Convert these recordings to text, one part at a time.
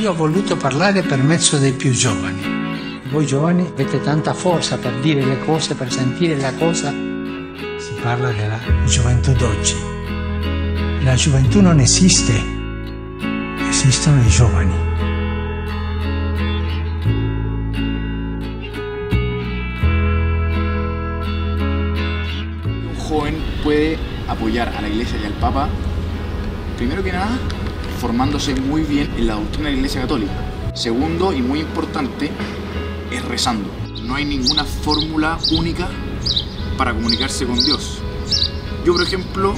Dio ha voluto parlare per mezzo dei più giovani. Voi giovani avete tanta forza per dire le cose, per sentire la cosa. Si parla della gioventù d'oggi. La gioventù non esiste, esistono i giovani. Un joven puede apoyar a la iglesia y al Papa, primero que nada, formándose muy bien en la doctrina de la iglesia católica. Segundo, y muy importante, es rezando. No hay ninguna fórmula única para comunicarse con Dios. Yo, por ejemplo,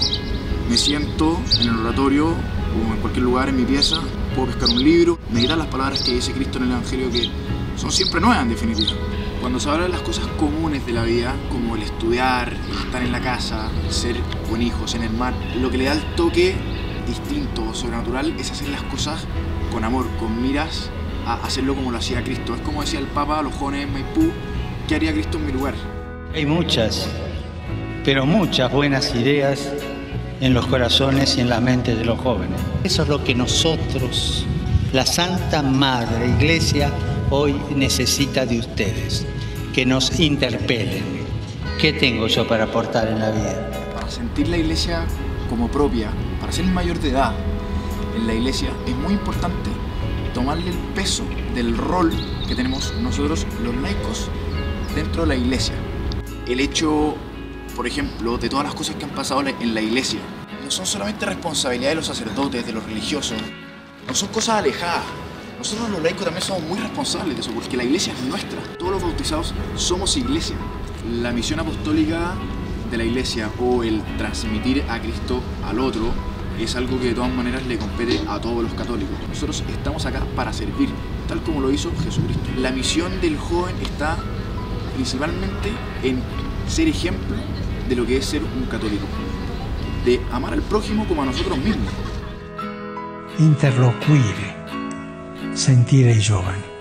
me siento en el oratorio o en cualquier lugar en mi pieza, puedo pescar un libro, meditar las palabras que dice Cristo en el Evangelio que son siempre nuevas en definitiva. Cuando se habla de las cosas comunes de la vida, como el estudiar, el estar en la casa, ser buen hijo, ser hermano, lo que le da el toque distinto o sobrenatural es hacer las cosas con amor, con miras a hacerlo como lo hacía Cristo. Es como decía el Papa a los jóvenes en Maipú, ¿qué haría Cristo en mi lugar? Hay muchas, pero muchas buenas ideas en los corazones y en la mente de los jóvenes. Eso es lo que nosotros, la Santa Madre Iglesia, hoy necesita de ustedes, que nos interpelen. ¿Qué tengo yo para aportar en la vida? Para sentir la iglesia como propia, para ser mayor de edad en la iglesia, es muy importante tomarle el peso del rol que tenemos nosotros los laicos dentro de la iglesia. El hecho, por ejemplo, de todas las cosas que han pasado en la iglesia, no son solamente responsabilidad de los sacerdotes, de los religiosos, no son cosas alejadas. Nosotros los laicos también somos muy responsables de eso, porque la iglesia es nuestra. Todos los bautizados somos iglesia. La misión apostólica de la iglesia o el transmitir a Cristo al otro es algo que de todas maneras le compete a todos los católicos. Nosotros estamos acá para servir, tal como lo hizo Jesucristo. La misión del joven está principalmente en ser ejemplo de lo que es ser un católico, de amar al prójimo como a nosotros mismos. Interloquire, sentire i giovani.